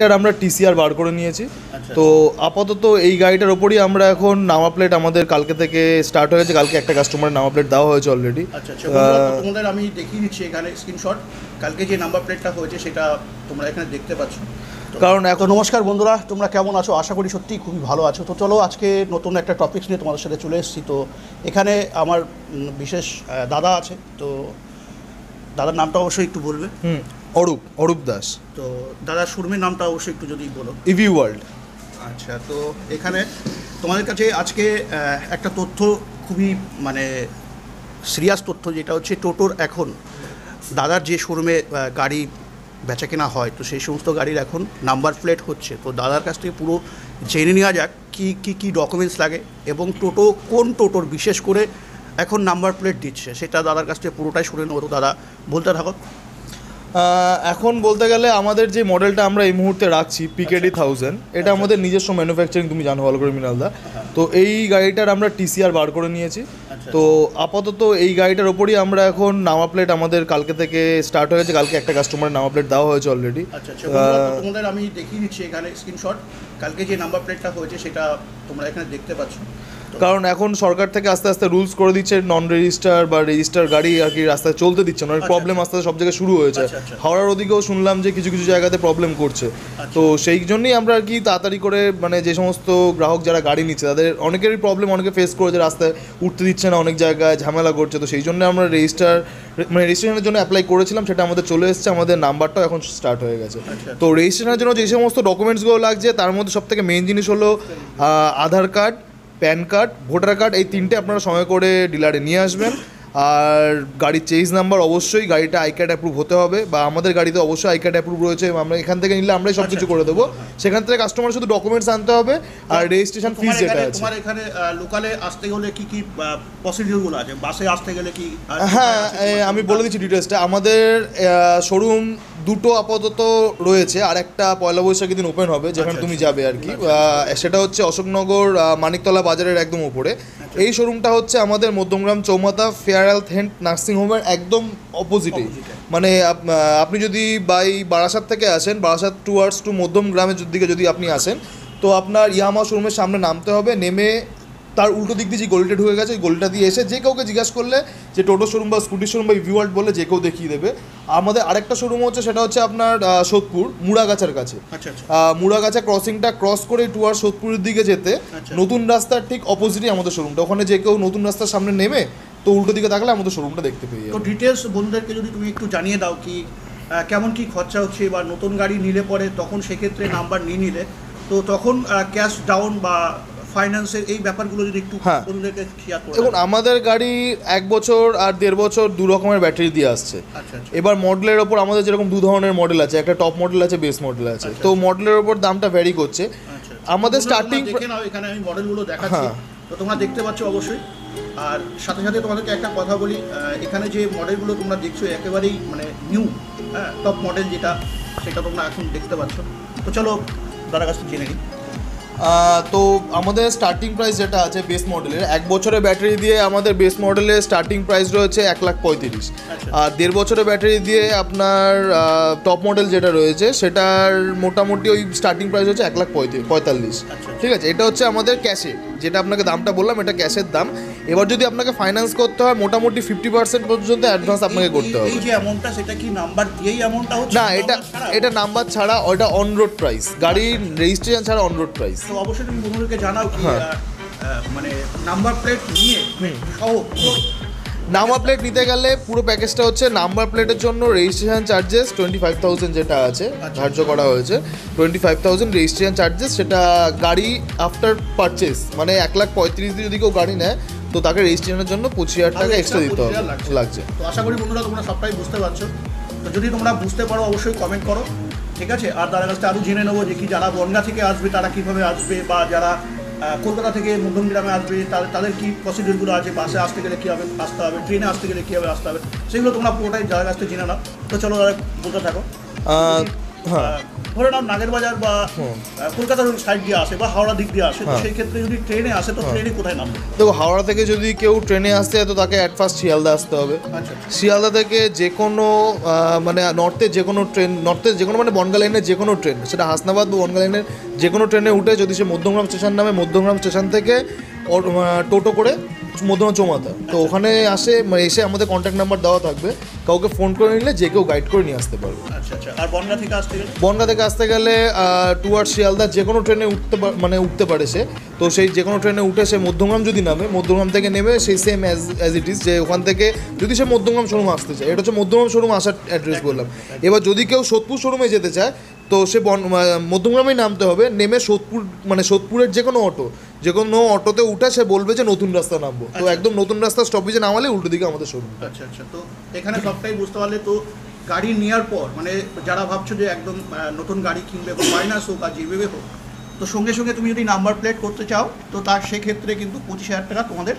এটার আমরা টিসিআর বার করে নিয়েছি। আচ্ছা। তো আপাতত এই গাড়িটার ওপরই আমরা এখন নামা প্লেট আমাদের কালকে থেকে স্টার্ট হয়ে গেছে। কালকে একটা কাস্টমারের নামা প্লেট দেওয়া হয়েছে অলরেডি আচ্ছা আচ্ছা। তোমাদের আমি দেখিয়ে দিচ্ছি এখানে স্ক্রিনশট কালকে যে নাম্বার প্লেটটা হয়েছে সেটা তোমরা এখানে দেখতে পাচ্ছ। কারণ এখন নমস্কার বন্ধুরা তোমরা কেমন আছো? আশা করি সত্যিই খুবই ভালো আছো। তো চলো আজকে নতুন একটা টপিকস নিয়ে তোমাদের সাথে চলে এসেছি। তো এখানে আমার বিশেষ দাদা আছে। তো দাদার নামটা অবশ্যই একটু বলবে। হুম। অরূপ অরূপ দাস। তো দাদার শর্মীর নামটা অবশ্যই একটু যদি বলো। EV world. আচ্ছা তো এখানে তোমাদের কাছে আজকে একটা তথ্য খুবই মানে সিরিয়াস তথ্য যেটা হচ্ছে টোটোর এখন দাদার যে শোরুমে গাড়ি বেচা কেনা হয় তো সেই সমস্ত গাড়ির এখন নাম্বার প্লেট হচ্ছে। তো দাদার কাছ থেকে পুরো জেনে নেওয়া যাক কী কী কী ডকুমেন্টস লাগে এবং টোটো কোন টোটোর বিশেষ করে এখন নাম্বার প্লেট দিচ্ছে সেটা দাদার কাছ থেকে পুরোটাই শুনে নেব। তো দাদা বলতে থাকো। এখন বলতে গেলে আমাদের যে মডেলটা আমরা এই মুহূর্তে রাখছি পিকেডি থাউজেন্ড এটা আমাদের নিজস্ব ম্যানুফ্যাকচারিং তুমি জানো ভালো করে মিনালদা তো এই গাড়িটার আমরা টিসিআর বার করে নিয়েছি। আচ্ছা। তো আপাতত এই গাড়িটার ওপরই আমরা এখন নামা প্লেট আমাদের কালকে থেকে স্টার্ট হয়ে গেছে। কালকে একটা কাস্টমারের নামা প্লেট দেওয়া হয়েছে অলরেডি আচ্ছা আচ্ছা। তোমাদের আমি দেখিয়ে দিচ্ছি এখানে স্ক্রিনশট কালকে যে নাম্বার প্লেটটা হয়েছে সেটা তোমরা এখানে দেখতে পাচ্ছ। কারণ এখন সরকার থেকে আস্তে আস্তে রুলস করে দিচ্ছে নন রেজিস্টার বা রেজিস্টার গাড়ি আর কি রাস্তায় চলতে দিচ্ছে না। অনেক আচ্ছা, প্রবলেম আস্তে আস্তে সব জায়গায় শুরু হয়েছে। আচ্ছা, আচ্ছা। হাওড়ার ওদিকেও শুনলাম যে কিছু কিছু জায়গাতে প্রবলেম করছে। তো সেই জন্যই আমরা আর কি তাড়াতাড়ি করে মানে যে সমস্ত গ্রাহক যারা গাড়ি নিচ্ছে তাদের অনেকেরই প্রবলেম অনেকে ফেস করেছে রাস্তায় উঠতে দিচ্ছে না অনেক জায়গায় ঝামেলা করছে। তো সেই জন্য আমরা রেজিস্টার মানে রেজিস্ট্রেশনের জন্য অ্যাপ্লাই করেছিলাম সেটা আমাদের চলে এসেছে আমাদের নাম্বারটাও এখন স্টার্ট হয়ে গেছে। আচ্ছা। তো রেজিস্ট্রেশনের জন্য যে সমস্ত ডকুমেন্টসগুলো লাগছে তার মধ্যে সব থেকে মেন জিনিস হলো Aadhaar card PAN card voter card এই তিনটে আপনারা সময় করে ডিলারে নিয়ে আসবেন। আর গাড়ির চেইজ নাম্বার অবশ্যই গাড়িটা আই কার্ড অ্যাপ্রুভ হতে হবে বা আমাদের গাড়িতে অবশ্যই আই কার্ড অ্যাপ্রুভ রয়েছে আমরা এখান থেকে নিলে আমরাই সব কিছু করে দেবো। সেখান থেকে কাস্টমার শুধু ডকুমেন্টস আনতে হবে আর রেজিস্ট্রেশন ফিস যেটা আছে। তোমার এখানে লোকালে আসতে গেলে কি কি প্রসিডিউরগুলো আছে? বাসে আসতে গেলে কি হ্যাঁ? আমি বলে দিচ্ছি ডিটেলসটা আমাদের শোরুম দুটো আপাতত রয়েছে আর একটা পয়লা বৈশাখী দিন ওপেন হবে যেখানে আচ্ছা, তুমি আচ্ছা। যাবে আর কি। সেটা হচ্ছে অশোকনগর মানিকতলা বাজারের একদম উপরে। আচ্ছা। এই শোরুমটা হচ্ছে আমাদের মধ্যমগ্রাম চৌমাথা ফেয়ার হেলথ হেন্ট নার্সিং হোমের একদম অপোজিটে মানে আপনি যদি বাই বারাসাত থেকে আসেন বারাসাত টুয়ার্ডস টু মধ্যম গ্রামের দিকে যদি আপনি আসেন তো আপনার ইয়ামা শোরুমের সামনে নামতে হবে নেমে তার উল্টো দিক দিয়ে যে গলিটা ঢুকে গেছে ওই গলিটা দিয়ে এসে যে কাউকে জিজ্ঞাসা করলে যে টোটো শোরুম বা স্কুটি শোরুম বা ভিওয়ার্ড বলে যে কেউ দেখিয়ে দেবে। আমাদের আরেকটা শোরুম হচ্ছে সেটা হচ্ছে আপনার সোদপুর মুড়াগাছার কাছে। আচ্ছা আচ্ছা। মুড়াগাছা ক্রসিংটা ক্রস করে টুয়ার সোদপুরের দিকে যেতে আচ্ছা। নতুন রাস্তার ঠিক অপোজিটই আমাদের শোরুমটা। ওখানে যে কেউ নতুন রাস্তার সামনে নেমে তো উল্টো দিকে থাকলে আমাদের শোরুমটা দেখতে পেয়ে তো ডিটেলস বন্ধুদেরকে যদি তুমি একটু জানিয়ে দাও কি কেমন কি খরচা হচ্ছে বা নতুন গাড়ি নিলে পরে তখন সেক্ষেত্রে নাম্বার নিয়ে নিলে তো তখন ক্যাশ ডাউন বা ফাইন্যান্সের এই ব্যাপারগুলো যদি একটু হ্যাঁ। বন্ধুদেরকে শেয়ার করে দেখুন আমাদের গাড়ি এক বছর আর দেড় বছর দু রকমের ব্যাটারি দিয়ে আসছে। আচ্ছা আচ্ছা। এবার মডেলের ওপর আমাদের যেরকম দু ধরনের মডেল আছে একটা টপ মডেল আছে বেস মডেল আছে। আচ্ছা, তো মডেলের ওপর দামটা ভ্যারি করছে। আমাদের স্টার্টিং এখানে আমি মডেলগুলো দেখাচ্ছি। হ্যাঁ। তো তোমরা দেখতে পাচ্ছ অবশ্যই। আর সাথে সাথে তোমাদেরকে একটা কথা বলি এখানে যে মডেলগুলো তোমরা দেখছ একেবারেই মানে নিউ হ্যাঁ টপ মডেল যেটা সেটা তোমরা এখন দেখতে পাচ্ছ। তো চলো দাদার কাছ থেকে জেনে নিই। তো আমাদের স্টার্টিং প্রাইস যেটা আছে বেস মডেলের এক বছরের ব্যাটারি দিয়ে আমাদের বেস মডেলের স্টার্টিং প্রাইস রয়েছে এক লাখ পঁয়ত্রিশ। আচ্ছা। আর দেড় বছরের ব্যাটারি দিয়ে আপনার টপ মডেল যেটা রয়েছে সেটার মোটামুটি ওই স্টার্টিং প্রাইস হচ্ছে এক লাখ পঁয়ত্রিশ পঁয়তাল্লিশ। আচ্ছা। ঠিক আছে এটা হচ্ছে আমাদের ক্যাশে যেটা আপনাকে দামটা বললাম এটা ক্যাশের দাম। এবার যদি আপনাকে ফাইন্যান্স করতে হয় মোটামুটি ফিফটি পার্সেন্ট পর্যন্ত অ্যাডভান্স আপনাকে করতে হবে। এই যে অ্যামাউন্টটা সেটা কি নাম্বার দিয়েই অ্যামাউন্টটা হচ্ছে? না এটা এটা নাম্বার ছাড়া ওটা অন রোড প্রাইস গাড়ির রেজিস্ট্রেশন ছাড়া অন রোড প্রাইস তো অবশ্যই তুমি বন্ধুদেরকে জানাও হ্যাঁ। মানে নাম্বার প্লেট নিয়ে সহ নাম্বার প্লেট নিতে গেলে পুরো প্যাকেজটা হচ্ছে নাম্বার প্লেটের জন্য registration charges twenty five thousand যেটা আছে আচ্ছা। ধার্য করা হয়েছে। Twenty five thousand registration charges সেটা গাড়ি আফটার পারচেস মানে এক লাখ পঁয়ত্রিশ দিয়ে যদি কেউ গাড়ি নেয় তো তাকে রেজিস্ট্রেশনের জন্য পঁচিশ হাজার টাকা এক্সট্রা দিতে হবে। 25,000 লাগছে। তো আশা করি বন্ধুরা তোমরা সবটাই বুঝতে পারছ। তো যদি তোমরা বুঝতে পারো অবশ্যই কমেন্ট করো। ঠিক আছে? আর তাদের কাছ আরও জেনে নেব যে কি যারা বনগা থেকে আসবে তারা কীভাবে আসবে বা যারা কলকাতা থেকে মধ্যমগ্রামে আসবে তাদের তাদের কি প্রসিডিউরগুলো আছে? বাসে আসতে গেলে কীভাবে আসতে হবে। ট্রেনে আসতে গেলে কীভাবে আসতে হবে। সেগুলো তোমরা পুরোটাই যাদের কাছ থেকে জেনে নাও। তো চলো দাদা বলতে থাকো। হ্যাঁ। ধরে নাও নাগের বাজার বা কলকাতার সাইড দিয়ে আসে বা হাওড়া দিক দিয়ে আসে তো হ্যাঁ। সেই ক্ষেত্রে যদি ট্রেনে আসে তো ট্রেনে কোথায় নামবে? দেখো হাওড়া থেকে যদি কেউ ট্রেনে আসতে হয় তো তাকে অ্যাট ফার্স্ট শিয়ালদা আসতে হবে। আচ্ছা। শিয়ালদা থেকে যে কোনো মানে নর্থে যে কোনো ট্রেন নর্থে যে কোনো মানে বনগা লাইনের যে কোনো ট্রেন সেটা হাসনাবাদ বা বনগা লাইনের যে কোনো ট্রেনে উঠে যদি সে মধ্যমগ্রাম স্টেশন নামে মধ্যমগ্রাম স্টেশন থেকে অটো- টোটো করে মধ্যমগ্রাম চৌমাথা তো ওখানে আসে মানে এসে আমাদের কন্ট্যাক্ট নাম্বার দেওয়া থাকবে। কাউকে ফোন করে নিলে যে কেউ গাইড করে নিয়ে আসতে পারবে। আচ্ছা আচ্ছা। আর বনগা থেকে আসতে গেলে? বনগা থেকে আসতে গেলে টুয়ার্ড শিয়ালদা যে কোনো ট্রেনে উঠতে মানে উঠতে পারে সে। তো সেই যে কোনো ট্রেনে উঠে সে মধ্যমগ্রাম যদি নামে মধ্যমগ্রাম থেকে নেমে সেই same as as it is যে ওখান থেকে যদি সে মধ্যমগ্রাম শোরুম আসতে চায়। এটা হচ্ছে মধ্যমগ্রাম শোরুম আসার অ্যাড্রেস বললাম। এবার যদি কেউ সোদপুর শোরুমে যেতে চায় তো সে বন মধ্যমগ্রামেই নামতে হবে। নেমে সোদপুর মানে সোদপুরের যে কোনো অটো যে কোনো অটোতে উঠে সে বলবে যে নতুন রাস্তা নামবো। তো আচ্ছা। একদম নতুন রাস্তা স্টপেজে নামালে উল্টো দিকে আমাদের শোরুম আচ্ছা আচ্ছা। তো এখানে সবটাই বুঝতে পারলে তো গাড়ি নেওয়ার পর মানে যারা ভাবছ যে একদম নতুন গাড়ি কিনবে বা ফাইন্যান্স হোক আর যেভাবে হোক তো সঙ্গে সঙ্গে তুমি যদি নাম্বার প্লেট করতে চাও তো তার সেক্ষেত্রে কিন্তু পঁচিশ হাজার টাকা তোমাদের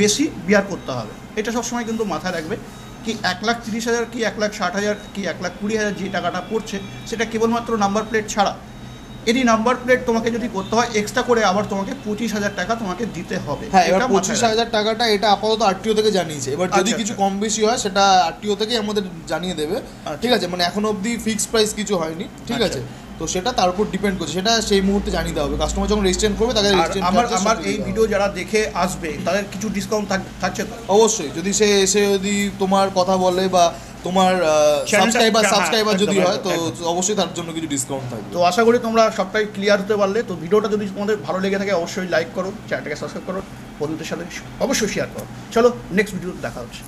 বেশি বিয়ার করতে হবে। এটা সবসময় কিন্তু মাথায় রাখবে কি এক লাখ তিরিশ হাজার কি এক লাখ ষাট হাজার কি এক লাখ কুড়ি হাজার যে টাকাটা পড়ছে সেটা কেবলমাত্র নাম্বার প্লেট ছাড়া এরই নাম্বার প্লেট তোমাকে যদি করতে হয় এক্সট্রা করে আবার তোমাকে পঁচিশ হাজার টাকা তোমাকে দিতে হবে। হ্যাঁ এবার পঁচিশ। হাজার টাকাটা এটা আপাতত আরটিও থেকে জানিয়েছে। এবার যদি আচ্ছা, কিছু আচ্ছা। কম বেশি হয় সেটা আরটিও থেকেই আমাদের জানিয়ে দেবে। আচ্ছা। ঠিক আছে? মানে এখন অবধি ফিক্সড প্রাইস কিছু হয়নি। ঠিক। আছে? তো সেটা তার উপর ডিপেন্ড করছে। সেটা সেই মুহূর্তে জানিয়ে দেওয়া হবে। কাস্টমার যখন রেজিস্ট্রেশন করবে তাকে আর আমার আমার এই ভিডিও যারা দেখে আসবে তাদের কিছু ডিসকাউন্ট থাকছে তো? অবশ্যই। যদি সে এসে যদি তোমার কথা বলে বা তোমার সাবস্ক্রাইবার হ্যাঁ, সাবস্ক্রাইবার যদি হয় তো অবশ্যই তার জন্য কিছু ডিসকাউন্ট থাকবে। তো আশা করি তোমরা সবটাই ক্লিয়ার হতে পারলে। তো ভিডিওটা যদি তোমাদের ভালো লেগে থাকে অবশ্যই লাইক করো চ্যানেলটাকে সাবস্ক্রাইব করো বন্ধুদের সাথে অবশ্যই শেয়ার করো। চলো নেক্সট ভিডিও দেখা হচ্ছে।